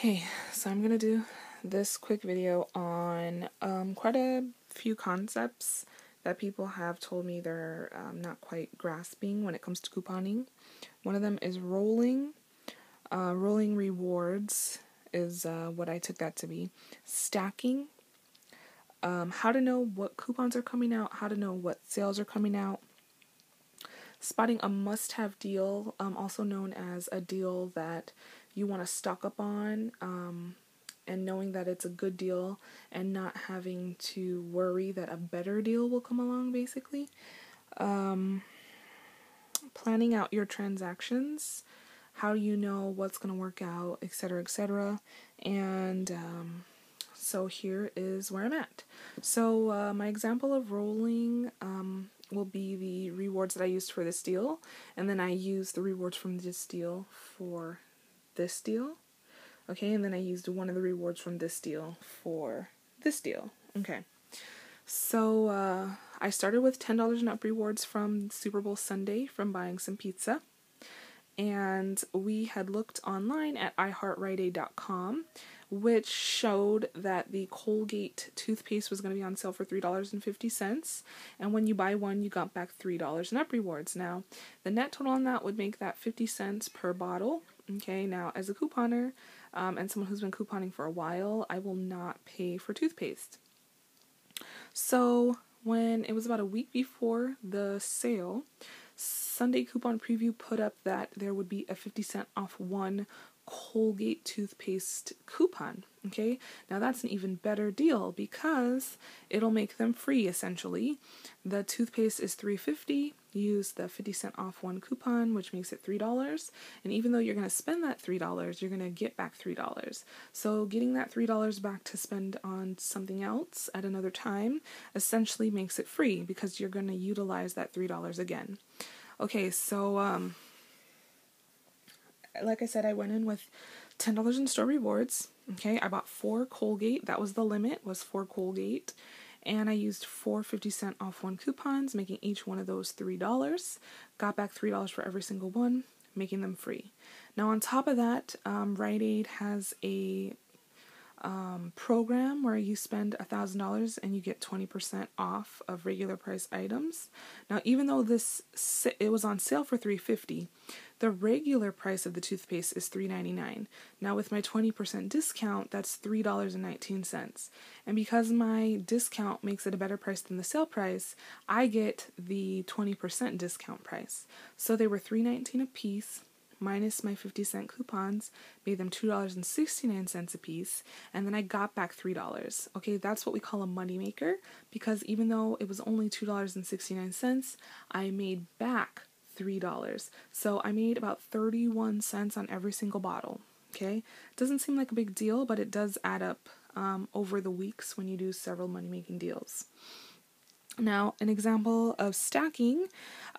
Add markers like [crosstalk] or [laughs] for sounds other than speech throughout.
Hey, so I'm gonna do this quick video on um, quite a few concepts that people have told me they're um, not quite grasping when it comes to couponing. One of them is rolling. Uh, rolling rewards is uh, what I took that to be. Stacking. Um, how to know what coupons are coming out, how to know what sales are coming out. Spotting a must have deal, um, also known as a deal that you want to stock up on um, and knowing that it's a good deal and not having to worry that a better deal will come along, basically. Um, planning out your transactions, how you know what's going to work out, etc., etc. And um, so here is where I'm at. So, uh, my example of rolling um, will be the rewards that I used for this deal, and then I use the rewards from this deal for this deal. Okay, and then I used one of the rewards from this deal for this deal. Okay. So uh, I started with $10 and up rewards from Super Bowl Sunday from buying some pizza. And we had looked online at iHeartRiteAid.com, which showed that the Colgate toothpaste was going to be on sale for $3.50. And when you buy one, you got back $3 and up rewards. Now, the net total on that would make that 50 cents per bottle. Okay, now as a couponer um, and someone who's been couponing for a while, I will not pay for toothpaste. So when it was about a week before the sale, Sunday Coupon Preview put up that there would be a 50 cent off one Colgate toothpaste coupon. Okay, now that's an even better deal because it'll make them free essentially. The toothpaste is three fifty. Use the fifty cent off one coupon, which makes it three dollars. And even though you're gonna spend that three dollars, you're gonna get back three dollars. So getting that three dollars back to spend on something else at another time essentially makes it free because you're gonna utilize that three dollars again. Okay, so um like I said, I went in with ten dollars in store rewards. Okay, I bought four Colgate. That was the limit. Was four Colgate, and I used four fifty cent off one coupons, making each one of those three dollars. Got back three dollars for every single one, making them free. Now on top of that, um, Rite Aid has a um, program where you spend a thousand dollars and you get 20% off of regular price items. Now, even though this it was on sale for 350, the regular price of the toothpaste is 3.99. Now, with my 20% discount, that's $3.19. And because my discount makes it a better price than the sale price, I get the 20% discount price. So they were 3.19 a piece minus my 50 cent coupons made them $2.69 a piece and then I got back $3. Okay, that's what we call a moneymaker because even though it was only $2.69, I made back $3. So I made about 31 cents on every single bottle. Okay, doesn't seem like a big deal, but it does add up um, over the weeks when you do several money making deals. Now, an example of stacking,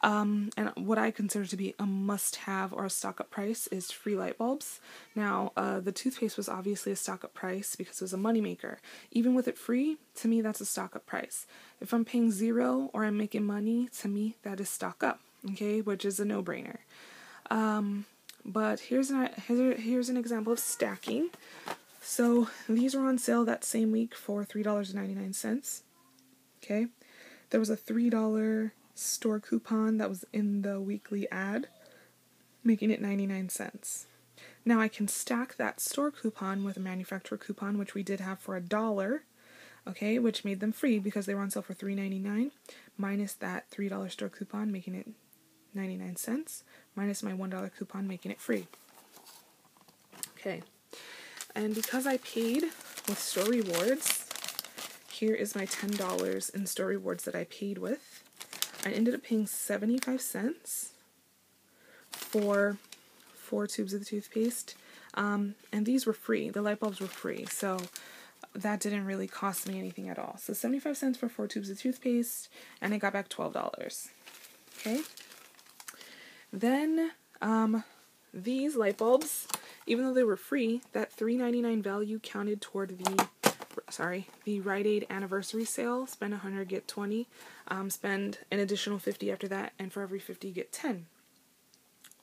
um, and what I consider to be a must have or a stock up price is free light bulbs. Now, uh, the toothpaste was obviously a stock up price because it was a moneymaker. Even with it free, to me, that's a stock up price. If I'm paying zero or I'm making money, to me, that is stock up, okay, which is a no brainer. Um, but here's an, here's an example of stacking. So these were on sale that same week for $3.99. Okay. There was a $3 store coupon that was in the weekly ad, making it 99 cents. Now I can stack that store coupon with a manufacturer coupon, which we did have for a dollar, okay, which made them free because they were on sale for $3.99, minus that $3 store coupon, making it 99 cents, minus my $1 coupon, making it free. Okay, and because I paid with store rewards, here is my $10 in store rewards that I paid with. I ended up paying 75 cents for four tubes of the toothpaste. Um, and these were free. The light bulbs were free. So that didn't really cost me anything at all. So 75 cents for four tubes of toothpaste, and I got back $12. Okay. Then um, these light bulbs, even though they were free, that $3.99 value counted toward the sorry, the Rite Aid anniversary sale. Spend 100, get 20. Um, spend an additional 50 after that, and for every 50, get 10.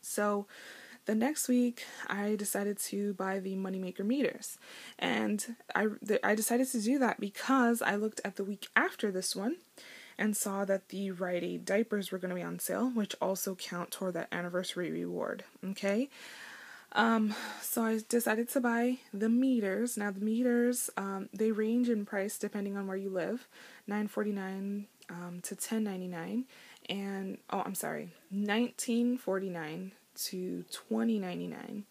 So the next week, I decided to buy the Moneymaker meters. And I, I decided to do that because I looked at the week after this one and saw that the Rite Aid diapers were going to be on sale, which also count toward that anniversary reward. Okay. Um, so I decided to buy the meters. Now the meters, um, they range in price depending on where you live, nine forty nine um, to ten ninety nine, and oh, I'm sorry, nineteen forty nine to twenty ninety nine,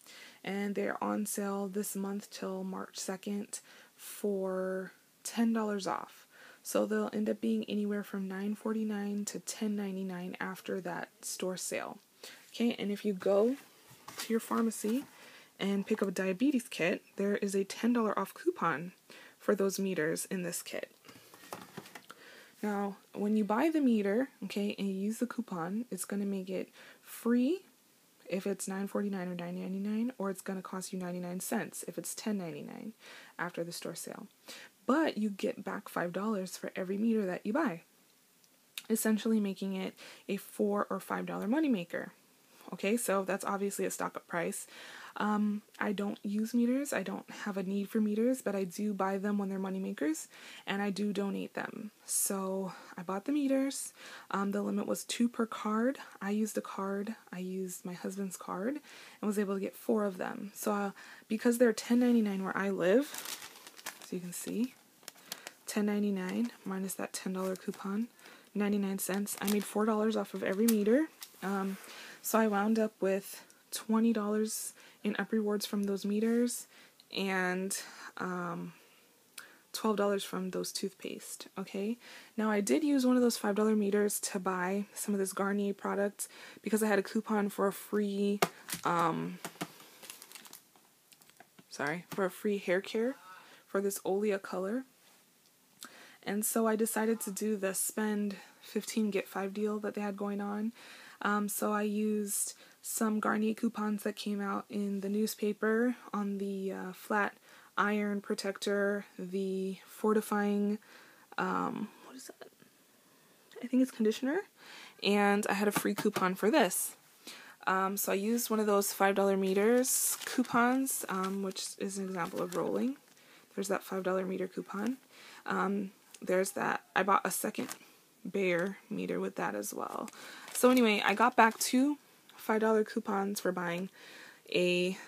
and they're on sale this month till March second for ten dollars off. So they'll end up being anywhere from nine forty nine to ten ninety nine after that store sale. Okay, and if you go to your pharmacy and pick up a diabetes kit, there is a $10 off coupon for those meters in this kit. Now, when you buy the meter, okay, and you use the coupon, it's going to make it free if it's $9.49 or $9.99 or it's going to cost you 99 cents if it's $10.99 after the store sale. But you get back $5 for every meter that you buy. Essentially making it a 4 or $5 moneymaker. Okay, so that's obviously a stock up price. Um, I don't use meters. I don't have a need for meters, but I do buy them when they're money makers, and I do donate them. So I bought the meters. Um, the limit was two per card. I used a card. I used my husband's card, and was able to get four of them. So uh, because they're ten ninety nine where I live, so you can see, ten ninety nine minus that ten dollar coupon, ninety nine cents. I made four dollars off of every meter. Um, so I wound up with $20 in up rewards from those meters and um, $12 from those toothpaste. Okay, now I did use one of those $5 meters to buy some of this Garnier product because I had a coupon for a free, um, sorry, for a free hair care for this Olia color. And so I decided to do the spend 15 get 5 deal that they had going on. Um, so I used some Garnier coupons that came out in the newspaper on the uh, flat iron protector, the fortifying, um, what is that? I think it's conditioner, and I had a free coupon for this. Um, so I used one of those $5 meters coupons, um, which is an example of rolling. There's that $5 meter coupon. Um, there's that. I bought a second Bayer meter with that as well. So anyway, I got back two $5 coupons for buying a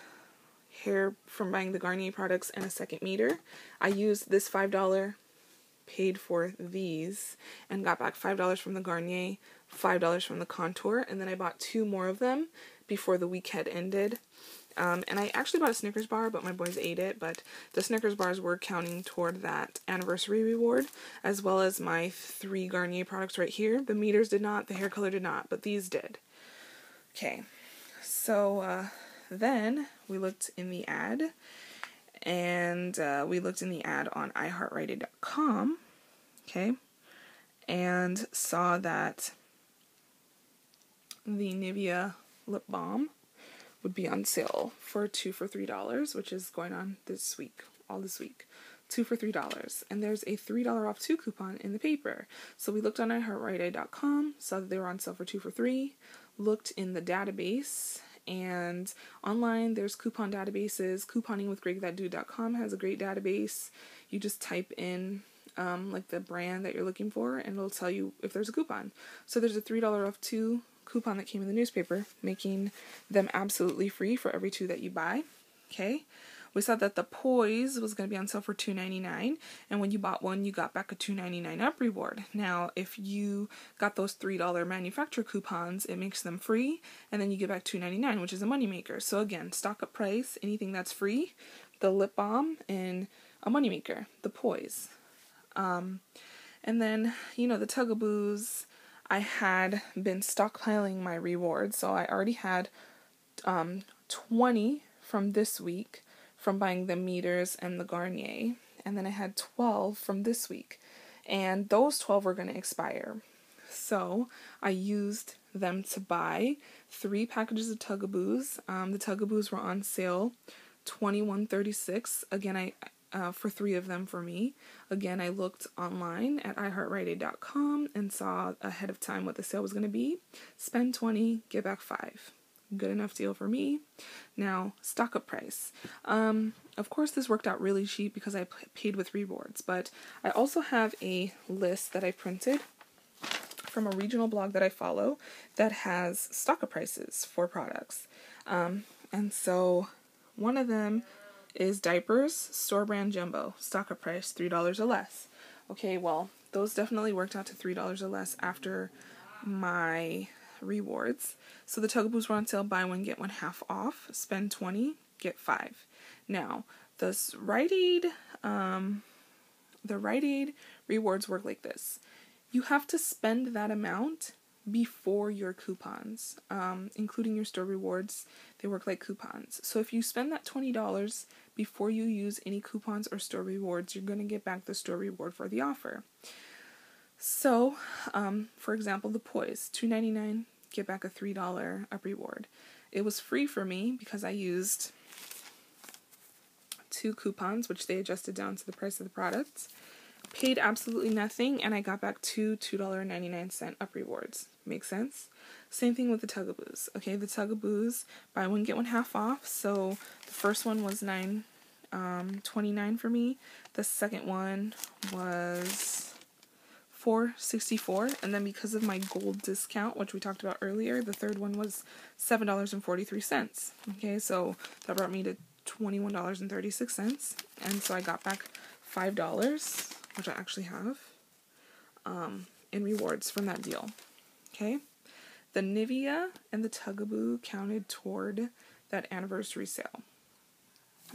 hair from buying the Garnier products and a second meter. I used this $5 paid for these and got back $5 from the Garnier, $5 from the Contour, and then I bought two more of them before the week had ended. Um, and I actually bought a Snickers bar, but my boys ate it. But the Snickers bars were counting toward that anniversary reward, as well as my three Garnier products right here. The meters did not, the hair color did not, but these did. Okay, so uh, then we looked in the ad, and uh, we looked in the ad on iHeartRiteAid.com. Okay, and saw that the Nivea lip balm would be on sale for two for three dollars, which is going on this week, all this week. Two for three dollars, and there's a three dollar off two coupon in the paper. So we looked on iHeartRiteAid.com, saw that they were on sale for two for three. Looked in the database, and online there's coupon databases. Couponingwithgregthatdude.com has a great database. You just type in um, like the brand that you're looking for, and it'll tell you if there's a coupon. So there's a three dollar off two coupon that came in the newspaper, making them absolutely free for every two that you buy. Okay. We saw that the Poise was going to be on sale for $2.99, and when you bought one, you got back a $2.99 up reward. Now, if you got those $3 manufacturer coupons, it makes them free, and then you get back $2.99, which is a moneymaker. So, again, stock up price, anything that's free, the lip balm, and a moneymaker, the Poise. Um, and then, you know, the Tugaboos I had been stockpiling my rewards, so I already had um, 20 from this week from buying the meters and the Garnier, and then I had 12 from this week, and those 12 were going to expire. So I used them to buy three packages of Tugaboos. Um, the Tugaboos were on sale, twenty one thirty six. Again, I uh, for three of them for me. Again, I looked online at iHeartRiteAid.com and saw ahead of time what the sale was going to be. Spend 20, get back 5. Good enough deal for me. Now, stock up price. Um, of course, this worked out really cheap because I paid with rewards, but I also have a list that I printed from a regional blog that I follow that has stock up prices for products. Um, and so one of them is diapers, store brand jumbo, stock up price $3 or less. Okay, well, those definitely worked out to $3 or less after my rewards. So the Tugaboos were on sale, buy one, get one half off, spend 20, get five. Now, the Rite Aid, um, the Rite Aid rewards work like this. You have to spend that amount before your coupons, um, including your store rewards. They work like coupons. So if you spend that $20 before you use any coupons or store rewards, you're going to get back the store reward for the offer. So, um, for example, the Poise, two ninety nine, get back a $3 up reward. It was free for me because I used two coupons, which they adjusted down to the price of the products. Paid absolutely nothing, and I got back two $2.99 up rewards. Makes sense? Same thing with the Tugaboos. Okay, the Tugaboos, buy one, get one half off. So the first one was nine um, 29 for me. The second one was 464 and then because of my gold discount which we talked about earlier the third one was $7.43 okay so that brought me to $21.36 and so I got back $5 which I actually have um, in rewards from that deal okay the Nivea and the Tugaboo counted toward that anniversary sale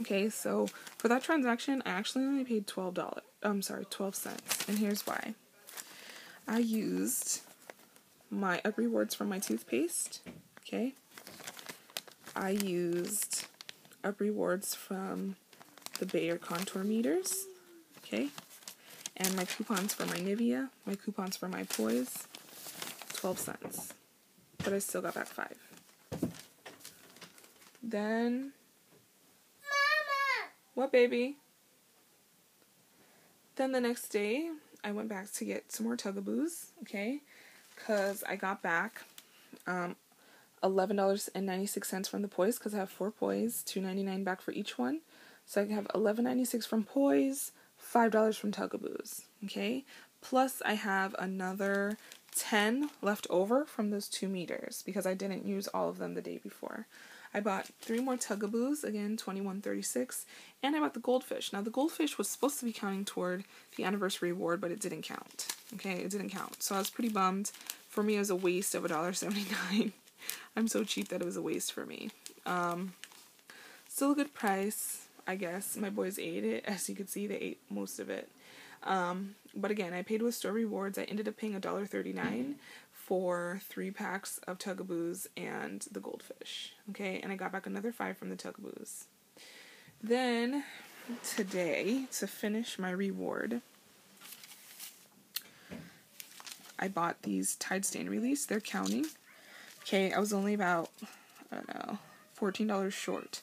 Okay, so for that transaction, I actually only paid $12. I'm sorry, 12 cents. And here's why. I used my up rewards from my toothpaste. Okay. I used up rewards from the Bayer contour meters. Okay. And my coupons for my Nivea, my coupons for my Poise, 12 cents. But I still got back five. Then what, baby? Then the next day, I went back to get some more Tugaboos, okay? Because I got back um, $11.96 from the Poise because I have four Poise, $2.99 back for each one. So I have $11.96 from Poise, $5 from Tugaboos, okay? Plus, I have another 10 left over from those two meters because I didn't use all of them the day before. I bought three more Tugaboos, again, 21.36, and I bought the goldfish. Now, the goldfish was supposed to be counting toward the anniversary award, but it didn't count. Okay, it didn't count. So I was pretty bummed. For me, it was a waste of $1.79. [laughs] I'm so cheap that it was a waste for me. Um, still a good price, I guess. My boys ate it. As you can see, they ate most of it. Um, but again, I paid with store rewards. I ended up paying $1.39 for three packs of Tugaboos and the goldfish. Okay, and I got back another five from the Tugaboos. Then today, to finish my reward, I bought these Tide Stain Release. They're counting. Okay, I was only about, I don't know, $14 short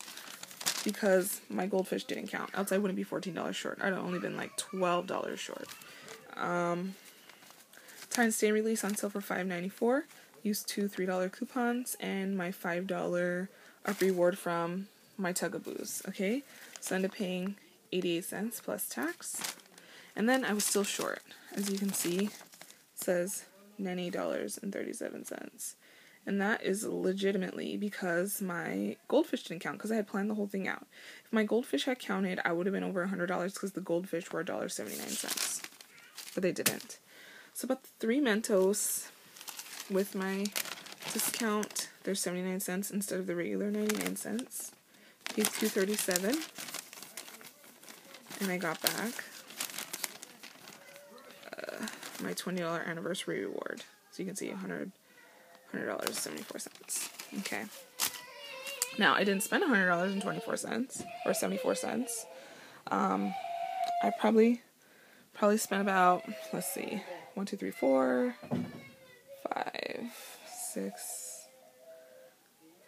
because my goldfish didn't count. Else I wouldn't be $14 short. I'd only been like $12 short. Um, Tide Stain Release on sale for $5.94. Used two $3 coupons and my $5 up reward from my tug of Tugaboos. Okay, so I ended up paying 88 cents plus tax. And then I was still short. As you can see, says $90.37. And that is legitimately because my goldfish didn't count because I had planned the whole thing out. If my goldfish had counted, I would have been over $100 because the goldfish were $1.79. But they didn't. So about three Mentos with my discount. They're 79 cents instead of the regular 99 cents. Paid 237 and I got back uh, my $20 anniversary reward. So you can see 100 $100 74 cents. Okay. Now, I didn't spend $100.24 or 74 cents. Um, I probably probably spent about let's see one, two, three, four, five, six,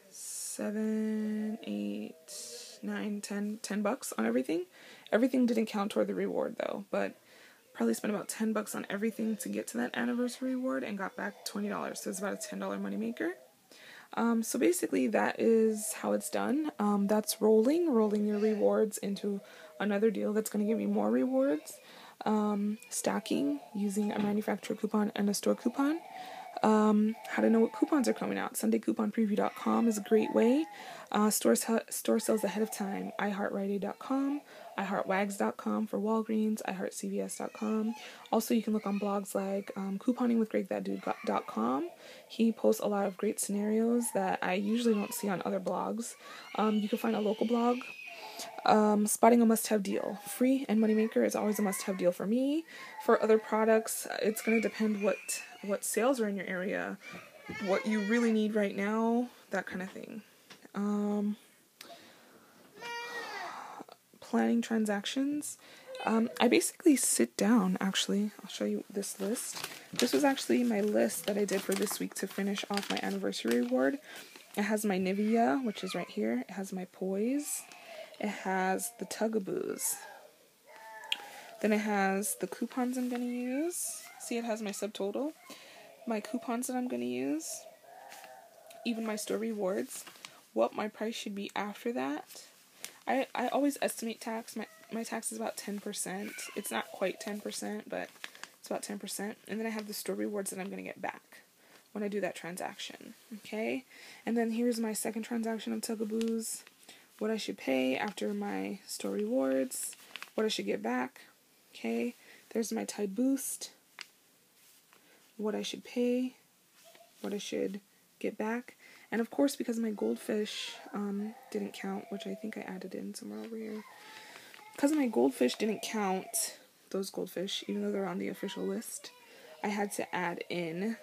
seven, eight, nine, ten, ten bucks on everything. Everything didn't count toward the reward though, but probably spent about 10 bucks on everything to get to that anniversary reward and got back $20. So it's about a $10 moneymaker. Um, so basically, that is how it's done. Um, that's rolling, rolling your rewards into another deal that's going to give you more rewards. Um, stacking using a manufacturer coupon and a store coupon. Um, how to know what coupons are coming out. SundayCouponPreview.com is a great way. Uh, store, store sales ahead of time. iHeartRite.com, iHeartWags.com for Walgreens, iHeartCVS.com. Also, you can look on blogs like um, CouponingWithGregThatDude.com. He posts a lot of great scenarios that I usually don't see on other blogs. Um, you can find a local blog um, spotting a must have deal. Free and Moneymaker is always a must have deal for me. For other products, it's going to depend what, what sales are in your area, what you really need right now, that kind of thing. Um, planning transactions. Um, I basically sit down, actually. I'll show you this list. This was actually my list that I did for this week to finish off my anniversary reward. It has my Nivea, which is right here. It has my Poise. It has the Tugaboos. Then it has the coupons I'm going to use. See, it has my subtotal. My coupons that I'm going to use. Even my store rewards. What my price should be after that. I, I always estimate tax. My, my tax is about 10%. It's not quite 10%, but it's about 10%. And then I have the store rewards that I'm going to get back when I do that transaction. Okay? And then here's my second transaction of Tugaboos what I should pay after my store rewards, what I should get back. Okay, there's my Tide Boost, what I should pay, what I should get back. And of course, because my goldfish um, didn't count, which I think I added in somewhere over here, because my goldfish didn't count, those goldfish, even though they're on the official list, I had to add in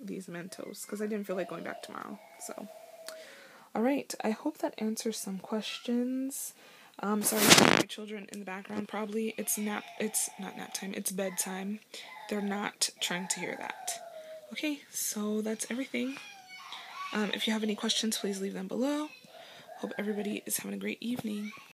these Mentos because I didn't feel like going back tomorrow. So. All right, I hope that answers some questions. Um, sorry my children in the background. Probably it's nap. It's not nap time. It's bedtime. They're not trying to hear that. Okay, so that's everything. Um, if you have any questions, please leave them below. Hope everybody is having a great evening.